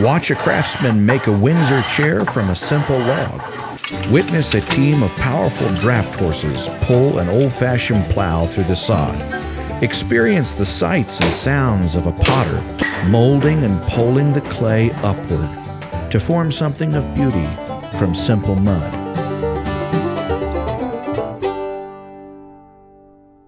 Watch a craftsman make a Windsor chair from a simple log. Witness a team of powerful draft horses pull an old fashioned plow through the sod. Experience the sights and sounds of a potter molding and pulling the clay upward to form something of beauty from simple mud.